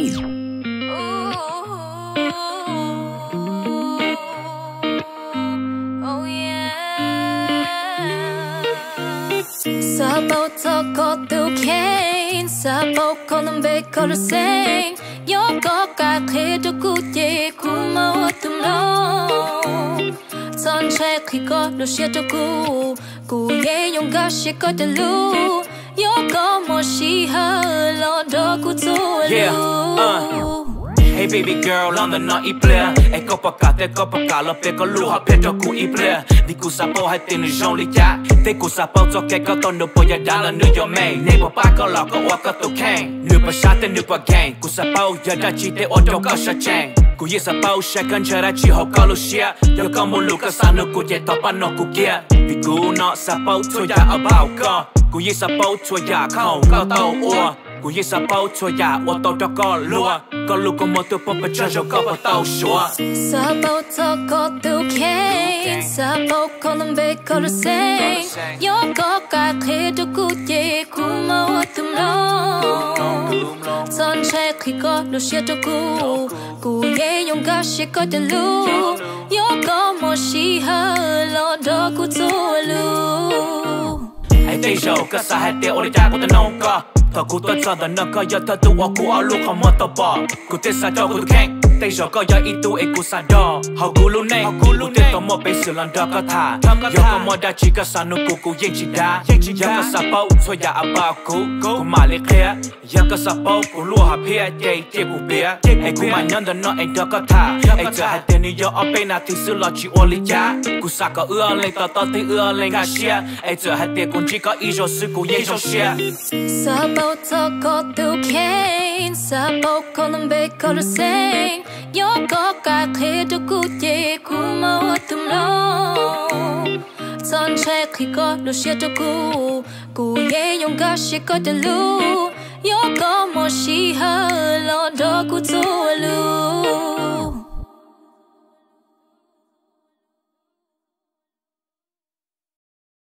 Oh, oh yeah. Sabo talk all through cane. Sabo call them back all the same. Your cock got hit a good day. Kuma what to know. Sun check, he got no shit to go. Go yeah, young gosh, she got the loo. Your gum was she her. Baby girl, on the naughty player. E có ca te copa có bà pe là phê có lũ họ phê cho player Đi cụ sa po hai tên nữ li ja Te cụ sa po cho ke có to no po ya da là nu yo mê Nê po pa có lọ có wa có to kang Nu pa sha tên nu pa gang. Cụ sa po ya da chi te o to có sha chang Cụ ye sa po sha kan cha ra chi ho có lũ xia Yo có mo lu có sa no cụ ye to pa no cụ kia. Di cụ no sa bao to ya about bao có ye sa po to ya không có tàu ua Cụ ye sa bao cho ya ô tàu cho có lúa Có lũ có một tù bò bà chân rồi có bà tàu xua Sabo toko tu kain Sabo kolum be koloseng Yo ko ka khe tu ku ye ku ma tu no Son che khi ko lo she tu ku Ku ye yong ga she ko de lu Yo ko mo shi ha lo do ku tu lu Hãy tay dầu cơ sa hai tiêu ôi cha của tên Takut tak nak kaya tak aku alu kamu tapa. Kutes saja aku. Tay dầu cơ giờ ít tu ấy cụ sa đo Hầu cụ lưu nê Cụ tên tàu mô bê sự lần đó cơ thả Giờ có mô đa chỉ cơ sa nụ cụ cụ yên chỉ đá. Giờ cơ sa bầu Thôi giờ ở bao cụ Cụ mà lê khía. Giờ cơ sa bầu Cụ lùa hạ phía. Dây tiết cụ bia Hãy cụ mà nhân tên nó ấy đó cơ thả Hãy giờ hai tên đi giờ ở bên nào thì sự lo chỉ ô lý cha Cụ sa có ưa lên tao tao thì ưa lên gà xia Hãy giờ hai tên cũng chỉ có ý rồi sự cụ yên rồi xia Sabo toko tu kain Sabo kolum be koloseng Yo ko ka khe tu ku ye ku ma tu no Son che khi ko lo she tu ku Ku ye yong ga she ko de lu Yo ko mo shi ha